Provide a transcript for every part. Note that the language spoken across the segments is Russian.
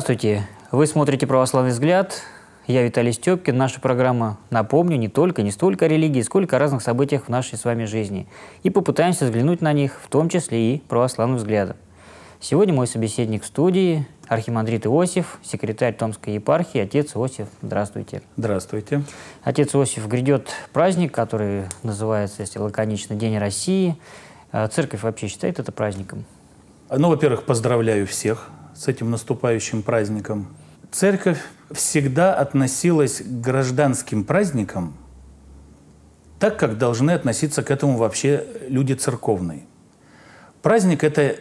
Здравствуйте! Вы смотрите «Православный взгляд». Я Виталий Степкин. Наша программа, напомню, не только, не столько о религии, сколько о разных событиях в нашей с вами жизни. И попытаемся взглянуть на них, в том числе и православным взглядом. Сегодня мой собеседник в студии – архимандрит Иосиф, секретарь Томской епархии, отец Иосиф. Здравствуйте. Здравствуйте. Отец Иосиф, грядет праздник, который называется, если лаконично, День России. А церковь вообще считает это праздником? Ну, во-первых, поздравляю всех с этим наступающим праздником. Церковь всегда относилась к гражданским праздникам так, как должны относиться к этому вообще люди церковные. Праздник – это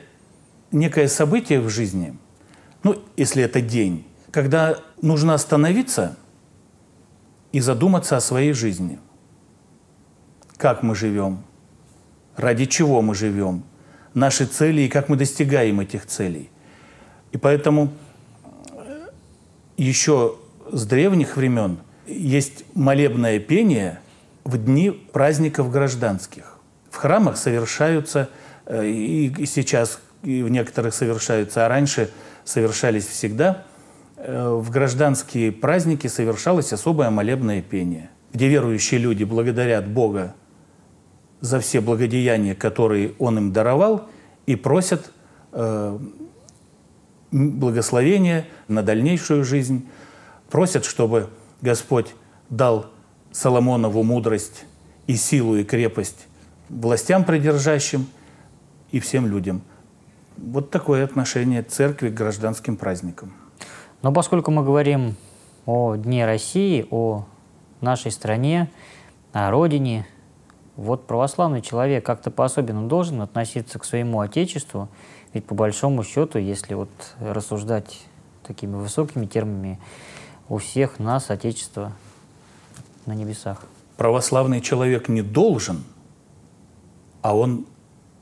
некое событие в жизни, ну, если это день, когда нужно остановиться и задуматься о своей жизни. Как мы живем, ради чего мы живем, наши цели и как мы достигаем этих целей – и поэтому э, еще с древних времен есть молебное пение в дни праздников гражданских. В храмах совершаются, э, и сейчас и в некоторых совершаются, а раньше совершались всегда, э, в гражданские праздники совершалось особое молебное пение, где верующие люди благодарят Бога за все благодеяния, которые Он им даровал, и просят благословения на дальнейшую жизнь, просят, чтобы Господь дал Соломонову мудрость и силу и крепость властям придержащим и всем людям. Вот такое отношение церкви к гражданским праздникам. Но поскольку мы говорим о Дне России, о нашей стране, о родине, вот православный человек как-то по-особенному должен относиться к своему Отечеству – ведь по большому счету, если вот рассуждать такими высокими терминами, у всех нас Отечество на небесах. Православный человек не должен, а он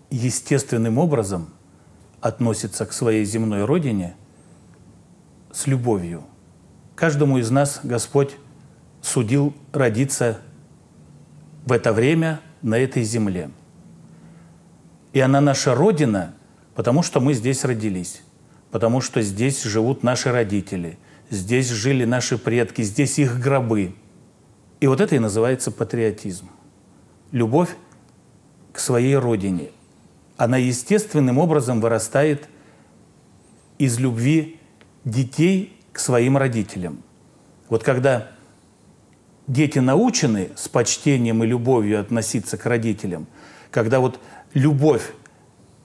естественным образом относится к своей земной родине с любовью. Каждому из нас Господь судил родиться в это время на этой земле. И она наша Родина – Потому что мы здесь родились, потому что здесь живут наши родители, здесь жили наши предки, здесь их гробы. И вот это и называется патриотизм. Любовь к своей родине. Она естественным образом вырастает из любви детей к своим родителям. Вот когда дети научены с почтением и любовью относиться к родителям, когда вот любовь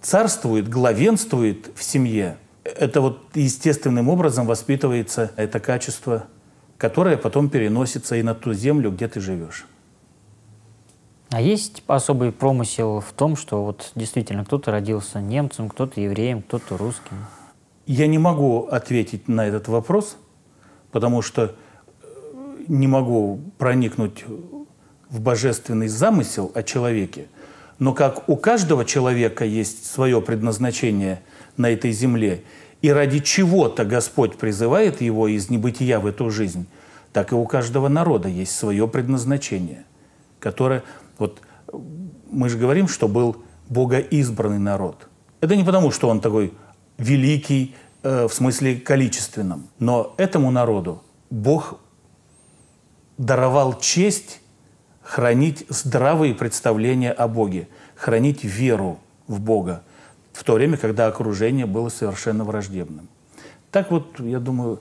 царствует, главенствует в семье, это вот естественным образом воспитывается это качество, которое потом переносится и на ту землю, где ты живешь. А есть особый промысел в том, что вот действительно кто-то родился немцем, кто-то евреем, кто-то русским? Я не могу ответить на этот вопрос, потому что э, не могу проникнуть в божественный замысел о человеке. Но как у каждого человека есть свое предназначение на этой земле, и ради чего-то Господь призывает его из небытия в эту жизнь, так и у каждого народа есть свое предназначение, которое, вот мы же говорим, что был богоизбранный народ. Это не потому, что он такой великий э, в смысле количественном, но этому народу Бог даровал честь хранить здравые представления о Боге, хранить веру в Бога, в то время, когда окружение было совершенно враждебным. Так вот, я думаю,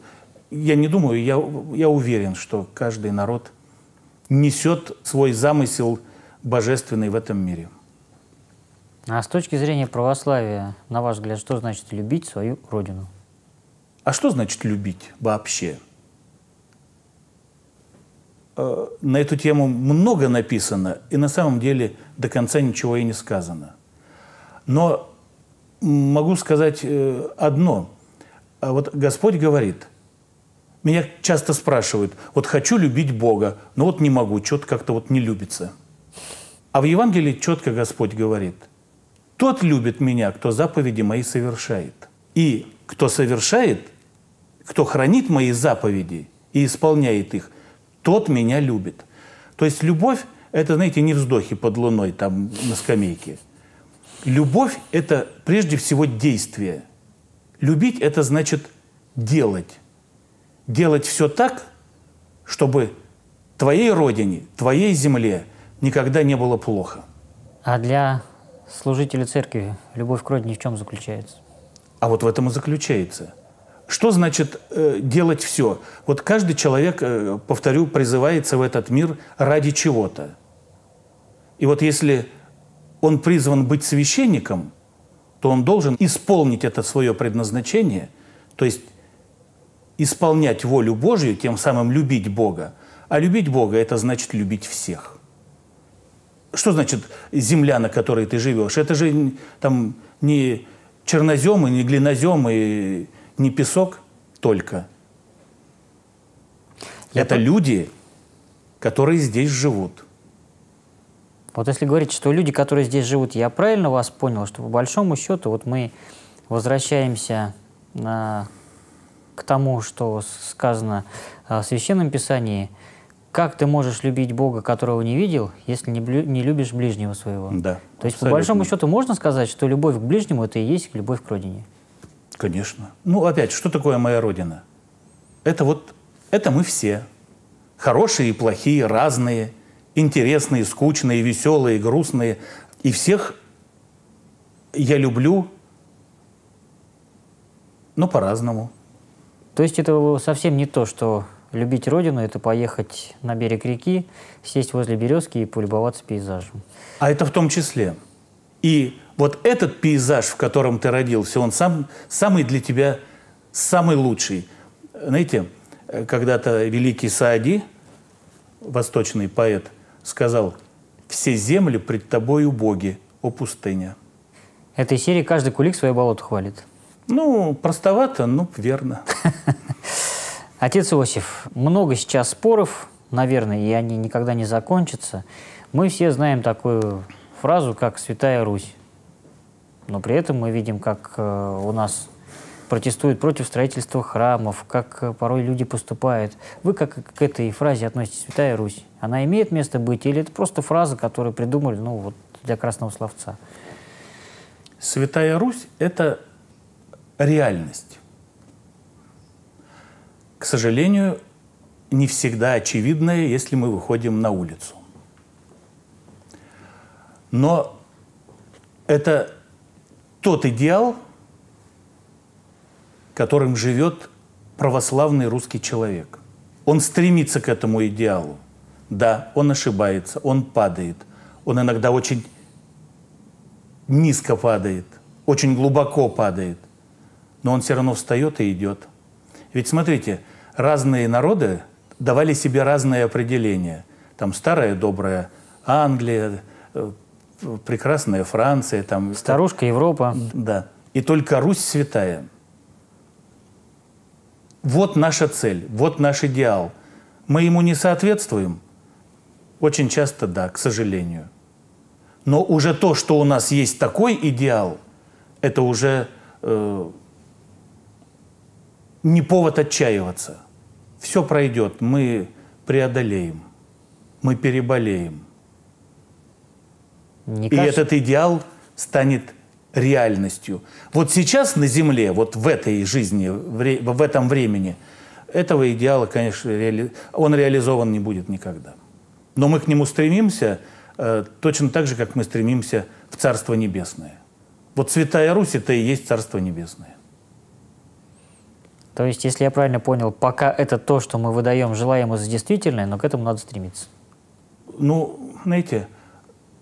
я не думаю, я, я уверен, что каждый народ несет свой замысел божественный в этом мире. А с точки зрения православия, на ваш взгляд, что значит любить свою родину? А что значит любить вообще? Э, на эту тему много написано, и на самом деле до конца ничего и не сказано. Но могу сказать э, одно. А вот Господь говорит, меня часто спрашивают, вот хочу любить Бога, но вот не могу, что-то как-то вот не любится. А в Евангелии четко Господь говорит, тот любит меня, кто заповеди мои совершает. И кто совершает, кто хранит мои заповеди и исполняет их – тот меня любит. То есть любовь – это, знаете, не вздохи под луной там на скамейке. Любовь – это прежде всего действие. Любить – это значит делать. Делать все так, чтобы твоей родине, твоей земле никогда не было плохо. А для служителя церкви любовь к родине в чем заключается? А вот в этом и заключается. Что значит э, делать все? Вот каждый человек, э, повторю, призывается в этот мир ради чего-то. И вот если он призван быть священником, то он должен исполнить это свое предназначение, то есть исполнять волю Божью, тем самым любить Бога. А любить Бога – это значит любить всех. Что значит земля, на которой ты живешь? Это же там не черноземы, не глиноземы, не песок только. Я это по... люди, которые здесь живут. Вот если говорить, что люди, которые здесь живут, я правильно вас понял, что по большому счету вот мы возвращаемся на, к тому, что сказано в Священном Писании, как ты можешь любить Бога, которого не видел, если не, не любишь ближнего своего? Да. То есть, абсолютно. по большому счету, можно сказать, что любовь к ближнему – это и есть любовь к родине? Конечно. Ну, опять, что такое моя родина? Это вот, это мы все. Хорошие и плохие, разные – интересные, скучные, веселые, грустные. И всех я люблю, но по-разному. То есть это совсем не то, что любить родину – это поехать на берег реки, сесть возле березки и полюбоваться пейзажем. А это в том числе. И вот этот пейзаж, в котором ты родился, он сам, самый для тебя самый лучший. Знаете, когда-то великий Саади, восточный поэт – сказал, «Все земли пред тобою боги, о пустыня». Этой серии каждый кулик свое болото хвалит. Ну, простовато, но верно. Отец Иосиф, много сейчас споров, наверное, и они никогда не закончатся. Мы все знаем такую фразу, как «Святая Русь». Но при этом мы видим, как э, у нас протестуют против строительства храмов, как э, порой люди поступают. Вы как к этой фразе относитесь «Святая Русь»? Она имеет место быть или это просто фраза, которую придумали ну, вот, для красного словца? Святая Русь – это реальность. К сожалению, не всегда очевидная, если мы выходим на улицу. Но это тот идеал, которым живет православный русский человек. Он стремится к этому идеалу. Да, он ошибается, он падает. Он иногда очень низко падает, очень глубоко падает. Но он все равно встает и идет. Ведь смотрите, разные народы давали себе разные определения. Там старая добрая Англия, э, прекрасная Франция. Там, Старушка Европа. Да. И только Русь святая – вот наша цель, вот наш идеал. Мы ему не соответствуем? Очень часто да, к сожалению. Но уже то, что у нас есть такой идеал, это уже э, не повод отчаиваться. Все пройдет, мы преодолеем, мы переболеем. Не И этот идеал станет реальностью. Вот сейчас на Земле, вот в этой жизни, в этом времени, этого идеала, конечно, реали... он реализован не будет никогда. Но мы к нему стремимся э, точно так же, как мы стремимся в Царство Небесное. Вот Святая Русь – это и есть Царство Небесное. То есть, если я правильно понял, пока это то, что мы выдаем желаемое за действительное, но к этому надо стремиться. Ну, знаете,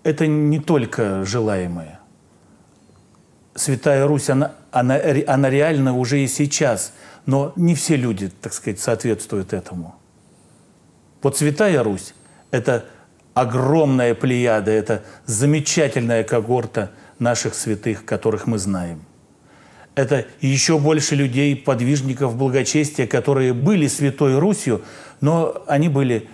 это не только желаемое. Святая Русь, она, она, она реально уже и сейчас, но не все люди, так сказать, соответствуют этому. Вот Святая Русь – это огромная плеяда, это замечательная когорта наших святых, которых мы знаем. Это еще больше людей, подвижников благочестия, которые были Святой Русью, но они были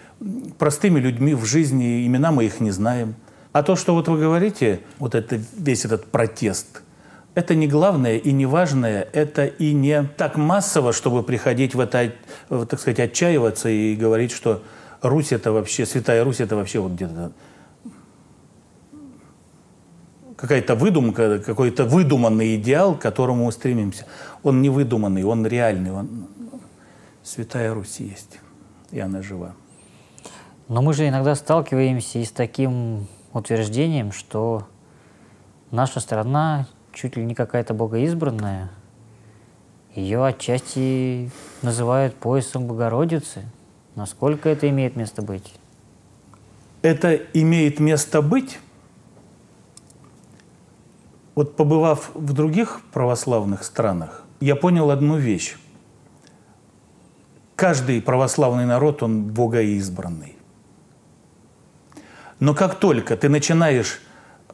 простыми людьми в жизни, имена мы их не знаем. А то, что вот вы говорите, вот это, весь этот протест – это не главное и не важное, это и не так массово, чтобы приходить в это, так сказать, отчаиваться и говорить, что Русь это вообще, Святая Русь это вообще вот где-то какая-то выдумка, какой-то выдуманный идеал, к которому мы стремимся. Он не выдуманный, он реальный. Он... Святая Русь есть, и она жива. Но мы же иногда сталкиваемся и с таким утверждением, что наша страна чуть ли не какая-то богоизбранная. Ее отчасти называют поясом Богородицы. Насколько это имеет место быть? Это имеет место быть. Вот побывав в других православных странах, я понял одну вещь. Каждый православный народ, он богоизбранный. Но как только ты начинаешь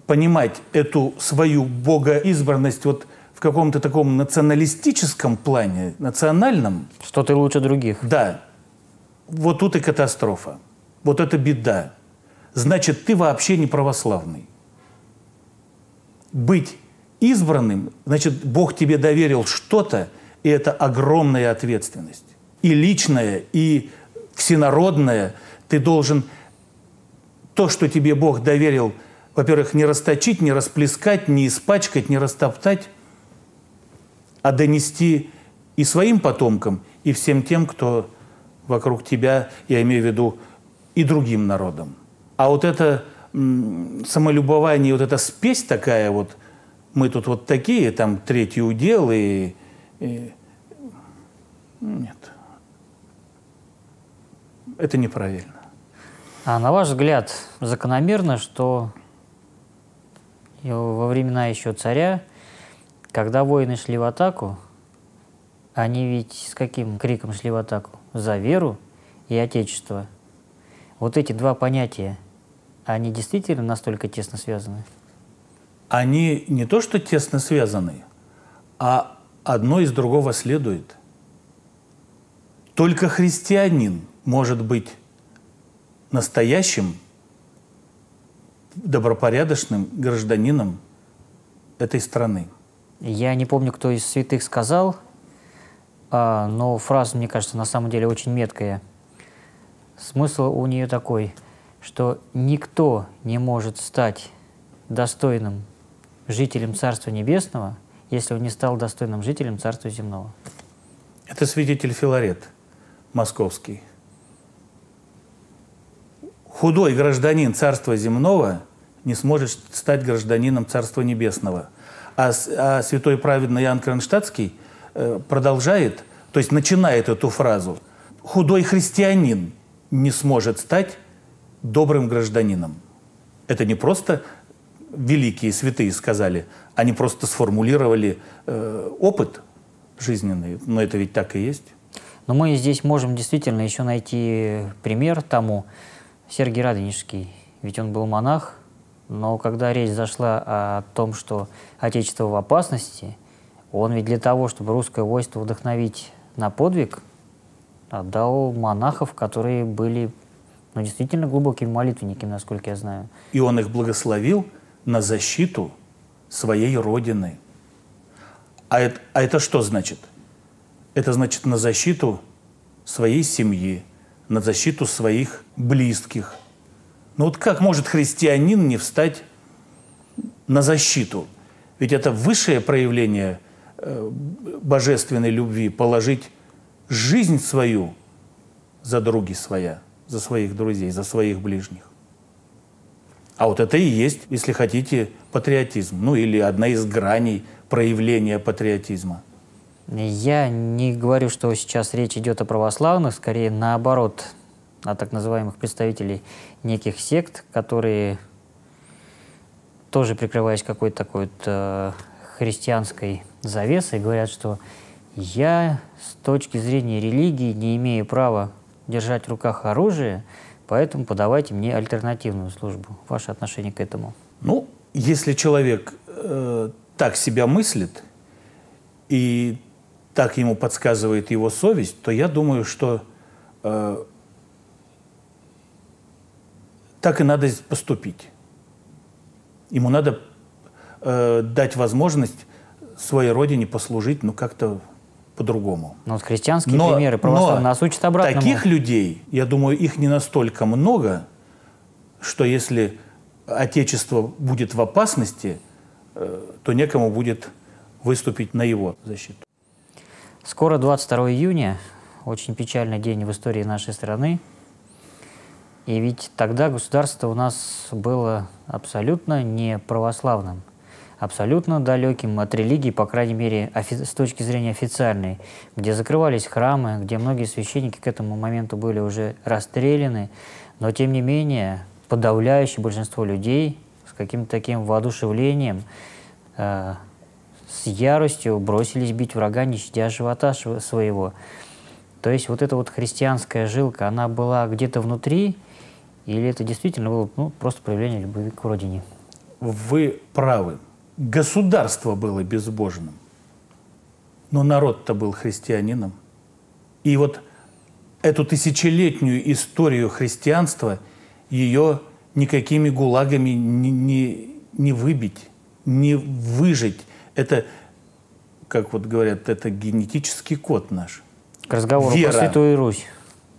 понимать эту свою богоизбранность вот в каком-то таком националистическом плане, национальном... Что ты лучше других. Да. Вот тут и катастрофа. Вот это беда. Значит, ты вообще не православный. Быть избранным, значит, Бог тебе доверил что-то, и это огромная ответственность. И личная, и всенародная. Ты должен то, что тебе Бог доверил, во-первых, не расточить, не расплескать, не испачкать, не растоптать, а донести и своим потомкам, и всем тем, кто вокруг тебя, я имею в виду, и другим народам. А вот это самолюбование, вот эта спесь такая вот, мы тут вот такие, там третий удел, и, и... нет. Это неправильно. А на ваш взгляд, закономерно, что во времена еще царя, когда воины шли в атаку, они ведь с каким криком шли в атаку? За веру и отечество. Вот эти два понятия, они действительно настолько тесно связаны? Они не то что тесно связаны, а одно из другого следует. Только христианин может быть настоящим добропорядочным гражданином этой страны. Я не помню, кто из святых сказал, а, но фраза, мне кажется, на самом деле очень меткая. Смысл у нее такой, что никто не может стать достойным жителем Царства Небесного, если он не стал достойным жителем Царства Земного. Это свидетель Филарет, московский худой гражданин Царства Земного не сможет стать гражданином Царства Небесного. А, а святой праведный Иоанн Кронштадтский э, продолжает, то есть начинает эту фразу. Худой христианин не сможет стать добрым гражданином. Это не просто великие святые сказали, они просто сформулировали э, опыт жизненный, но это ведь так и есть. Но мы здесь можем действительно еще найти пример тому, Сергий Радонежский, ведь он был монах, но когда речь зашла о том, что Отечество в опасности, он ведь для того, чтобы русское войско вдохновить на подвиг, отдал монахов, которые были ну, действительно глубокими молитвенниками, насколько я знаю. И он их благословил на защиту своей родины. А это, а это что значит? Это значит на защиту своей семьи, на защиту своих близких. Но вот как может христианин не встать на защиту? Ведь это высшее проявление э, божественной любви, положить жизнь свою за други своя, за своих друзей, за своих ближних. А вот это и есть, если хотите, патриотизм. Ну или одна из граней проявления патриотизма – я не говорю, что сейчас речь идет о православных, скорее наоборот, о так называемых представителей неких сект, которые тоже прикрываясь какой-то такой вот, э, христианской завесой, говорят, что я с точки зрения религии не имею права держать в руках оружие, поэтому подавайте мне альтернативную службу. Ваше отношение к этому? Ну, если человек э, так себя мыслит и так ему подсказывает его совесть, то я думаю, что э, так и надо поступить. Ему надо э, дать возможность своей родине послужить, ну, как-то по-другому. Ну, вот христианские но, примеры православные нас учат обратному. таких людей, я думаю, их не настолько много, что если Отечество будет в опасности, э, то некому будет выступить на его защиту. Скоро 22 июня, очень печальный день в истории нашей страны. И ведь тогда государство у нас было абсолютно не православным, абсолютно далеким от религии, по крайней мере, с точки зрения официальной, где закрывались храмы, где многие священники к этому моменту были уже расстреляны, но тем не менее подавляющее большинство людей с каким-то таким воодушевлением, э, с яростью бросились бить врага, не щадя живота своего. То есть вот эта вот христианская жилка, она была где-то внутри, или это действительно было ну, просто проявление любви к родине? Вы правы. Государство было безбожным, но народ-то был христианином. И вот эту тысячелетнюю историю христианства – ее никакими гулагами не, не, не выбить, не выжить. Это, как вот говорят, это генетический код наш. К разговору Вера. про Святую Русь.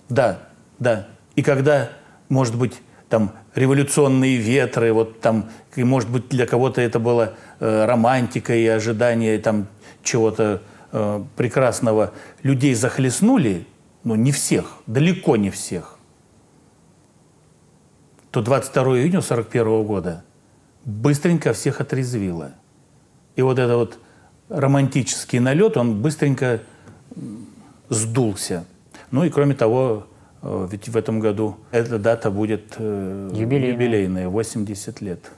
Да, да. И когда, может быть, там революционные ветры, вот там, может быть, для кого-то это было э, романтика и ожидание там чего-то э, прекрасного, людей захлестнули, но не всех, далеко не всех то 22 июня 1941 года быстренько всех отрезвило. И вот этот вот романтический налет, он быстренько сдулся. Ну и кроме того, э, ведь в этом году эта дата будет э, юбилейная, юбилейная 80 лет.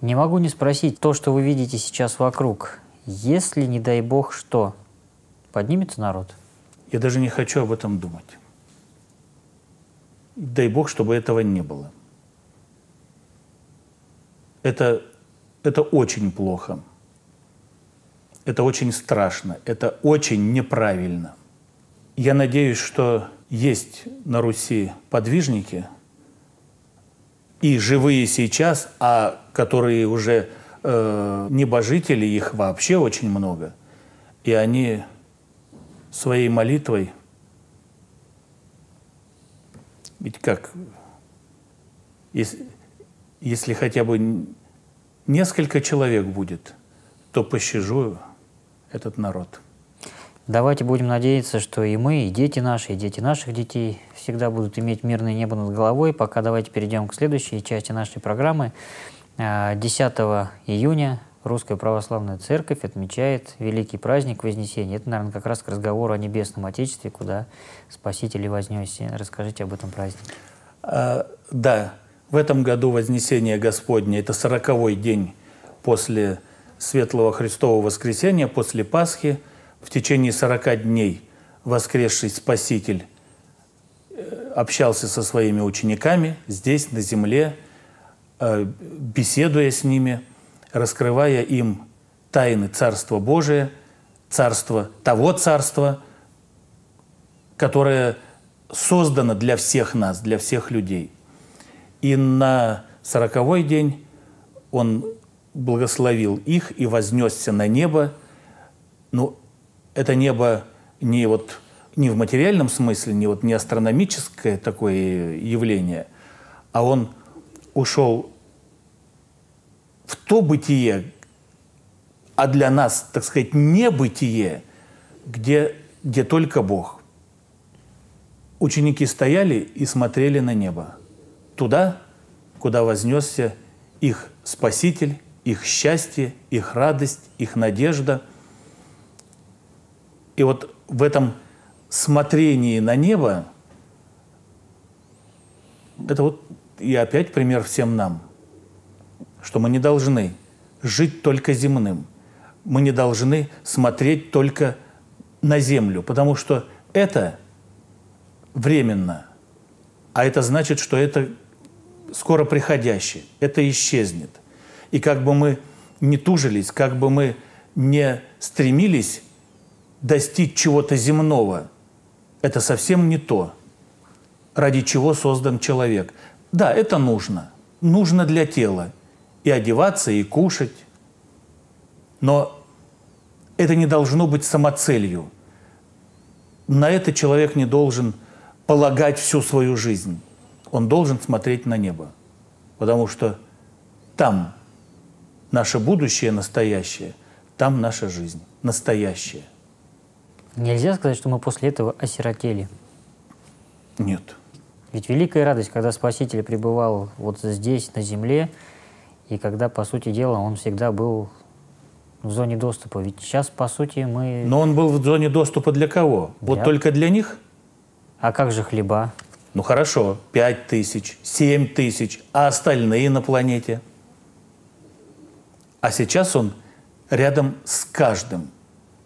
Не могу не спросить, то, что вы видите сейчас вокруг, если, не дай бог, что, поднимется народ? Я даже не хочу об этом думать. Дай Бог, чтобы этого не было. Это, это очень плохо. Это очень страшно. Это очень неправильно. Я надеюсь, что есть на Руси подвижники, и живые сейчас, а которые уже э, небожители, их вообще очень много, и они своей молитвой ведь как, если, если хотя бы несколько человек будет, то пощажу этот народ. Давайте будем надеяться, что и мы, и дети наши, и дети наших детей всегда будут иметь мирное небо над головой. Пока давайте перейдем к следующей части нашей программы. 10 а, июня Русская Православная Церковь отмечает великий праздник Вознесения. Это, наверное, как раз к разговору о Небесном Отечестве, куда Спаситель вознесся. Расскажите об этом празднике. А, да, в этом году Вознесение Господне – это сороковой день после Светлого Христового Воскресения, после Пасхи. В течение сорока дней воскресший Спаситель э, общался со своими учениками здесь, на земле, э, беседуя с ними – раскрывая им тайны Царства Божия, царства, того царства, которое создано для всех нас, для всех людей. И на сороковой день он благословил их и вознесся на небо. Ну, это небо не, вот, не в материальном смысле, не, вот, не астрономическое такое явление, а он ушел в то бытие, а для нас, так сказать, не бытие, где, где только Бог. Ученики стояли и смотрели на небо, туда, куда вознесся их Спаситель, их счастье, их радость, их надежда. И вот в этом смотрении на небо, это вот и опять пример всем нам – что мы не должны жить только земным. Мы не должны смотреть только на землю, потому что это временно. А это значит, что это скоро приходящее, это исчезнет. И как бы мы не тужились, как бы мы не стремились достичь чего-то земного, это совсем не то, ради чего создан человек. Да, это нужно. Нужно для тела и одеваться, и кушать. Но это не должно быть самоцелью. На это человек не должен полагать всю свою жизнь. Он должен смотреть на небо. Потому что там, наше будущее настоящее, там наша жизнь настоящая. Нельзя сказать, что мы после этого осиротели. Нет. Ведь великая радость, когда Спаситель пребывал вот здесь, на земле, и когда, по сути дела, он всегда был в зоне доступа. Ведь сейчас, по сути, мы... Но он был в зоне доступа для кого? Для- Вот только для них? А как же хлеба? Ну хорошо, пять тысяч, семь тысяч, а остальные на планете? А сейчас он рядом с каждым.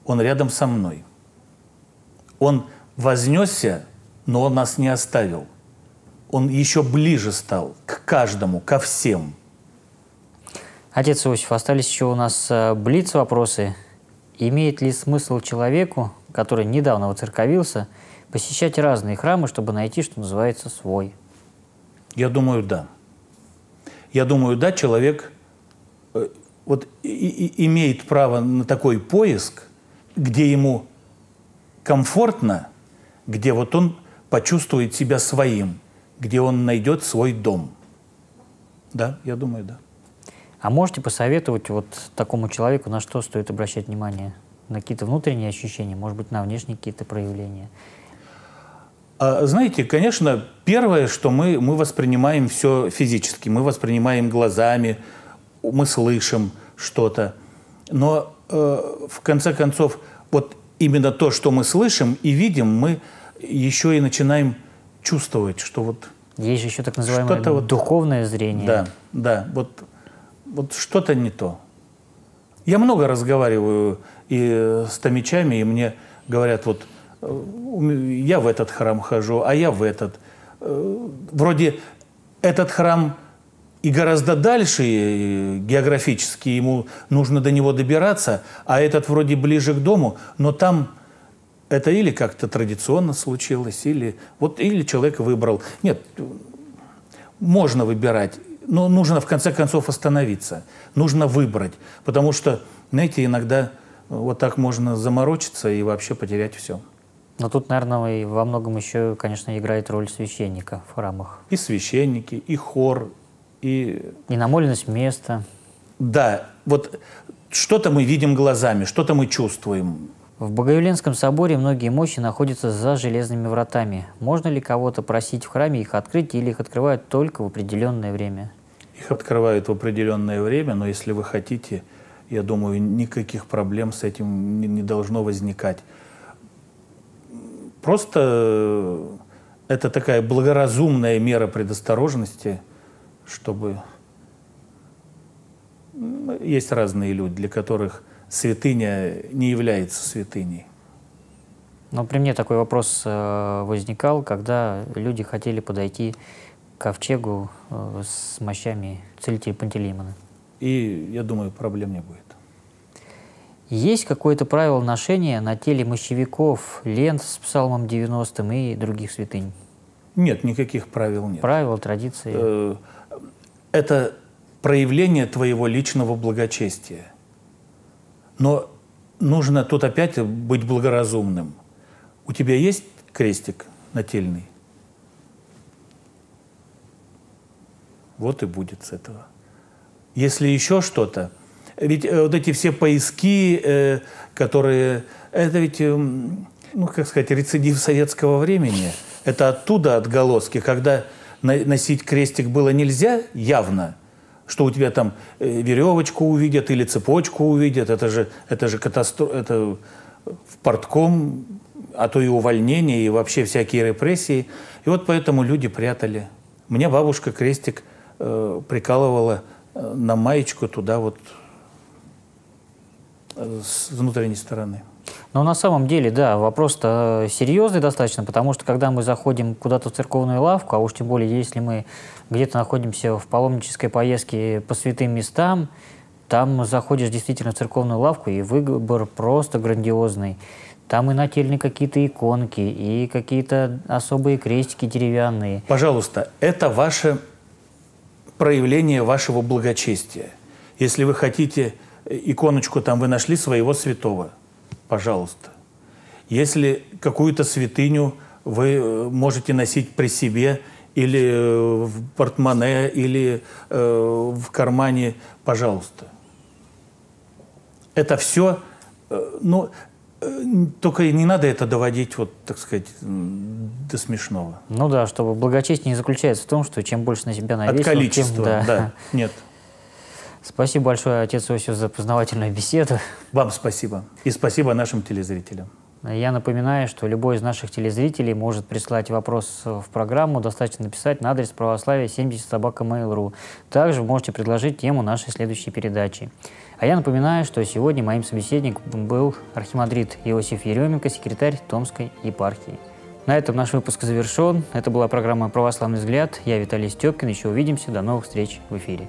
Он рядом со мной. Он вознесся, но он нас не оставил. Он еще ближе стал к каждому, ко всем. Отец Иосиф, остались еще у нас э, блиц вопросы. Имеет ли смысл человеку, который недавно воцерковился, посещать разные храмы, чтобы найти, что называется, свой? Я думаю, да. Я думаю, да, человек э, вот и- и- имеет право на такой поиск, где ему комфортно, где вот он почувствует себя своим, где он найдет свой дом. Да, я думаю, да. А можете посоветовать вот такому человеку, на что стоит обращать внимание? На какие-то внутренние ощущения, может быть, на внешние какие-то проявления? А, Знаете, конечно, первое, что мы, мы воспринимаем все физически, мы воспринимаем глазами, мы слышим что-то. Но э, в конце концов, вот именно то, что мы слышим и видим, мы еще и начинаем чувствовать, что вот Есть же еще так называемое вот- духовное зрение. да, да, вот, вот что-то не то. Я много разговариваю и с томичами, и мне говорят, вот э, я в этот храм хожу, а я в этот. Э, Вроде этот храм и гораздо дальше географически, ему нужно до него добираться, а этот вроде ближе к дому, но там это или как-то традиционно случилось, или вот или человек выбрал. Нет, можно выбирать, но нужно в конце концов остановиться. Нужно выбрать, потому что, знаете, иногда вот так можно заморочиться и вообще потерять все. Но тут, наверное, и во многом еще, конечно, играет роль священника в храмах. И священники, и хор, и И намоленность места. да, вот что-то мы видим глазами, что-то мы чувствуем. В Богоявленском соборе многие мощи находятся за железными вратами. Можно ли кого-то просить в храме их открыть или их открывают только в определенное время? Их открывают в определенное время, но если вы хотите, я думаю, никаких проблем с этим не, не должно возникать. Просто э, это такая благоразумная мера предосторожности, чтобы... Есть разные люди, для которых святыня не является святыней. Но при мне такой вопрос э, возникал, когда люди хотели подойти к ковчегу э, с мощами целителя Пантелеймона. И я думаю, проблем не будет. Есть какое-то правило ношения на теле мощевиков, лент с псалмом 90 и других святынь? Нет, никаких правил нет. Правила, традиции? Э, это проявление твоего личного благочестия. Но нужно тут опять быть благоразумным. У тебя есть крестик нательный? Вот и будет с этого. Если еще что-то, ведь э, вот эти все поиски, э, которые, это ведь, эм, ну как сказать, рецидив советского времени. Это оттуда отголоски, когда носить крестик было нельзя явно, что у тебя там э, веревочку увидят или цепочку увидят, это же, это же катастрофа, это в портком, а то и увольнение, и вообще всякие репрессии. И вот поэтому люди прятали. Мне бабушка крестик э, прикалывала на маечку туда вот с внутренней стороны. Но на самом деле, да, вопрос-то серьезный достаточно, потому что когда мы заходим куда-то в церковную лавку, а уж тем более, если мы где-то находимся в паломнической поездке по святым местам, там заходишь действительно в церковную лавку, и выбор просто грандиозный. Там и нательные какие-то иконки, и какие-то особые крестики деревянные. Пожалуйста, это ваше проявление вашего благочестия. Если вы хотите э, иконочку, там вы нашли своего святого, пожалуйста. Если какую-то святыню вы э, можете носить при себе или э, в портмоне, или э, в кармане, пожалуйста. Это все, ну, э, только не надо это доводить, вот, так сказать, до смешного. Ну да, чтобы благочестие не заключается в том, что чем больше на себя навесил, От количества, тем, да. да. Нет. Спасибо большое, отец Иосиф, за познавательную беседу. Вам спасибо. И спасибо нашим телезрителям. Я напоминаю, что любой из наших телезрителей может прислать вопрос в программу, достаточно написать на адрес православия 70 собака Mail.ru. Также вы можете предложить тему нашей следующей передачи. А я напоминаю, что сегодня моим собеседником был архимандрит Иосиф Еременко, секретарь Томской епархии. На этом наш выпуск завершен. Это была программа «Православный взгляд». Я Виталий Степкин. Еще увидимся. До новых встреч в эфире.